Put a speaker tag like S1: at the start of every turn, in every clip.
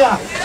S1: Austria.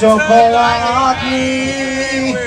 S1: chocolate, me.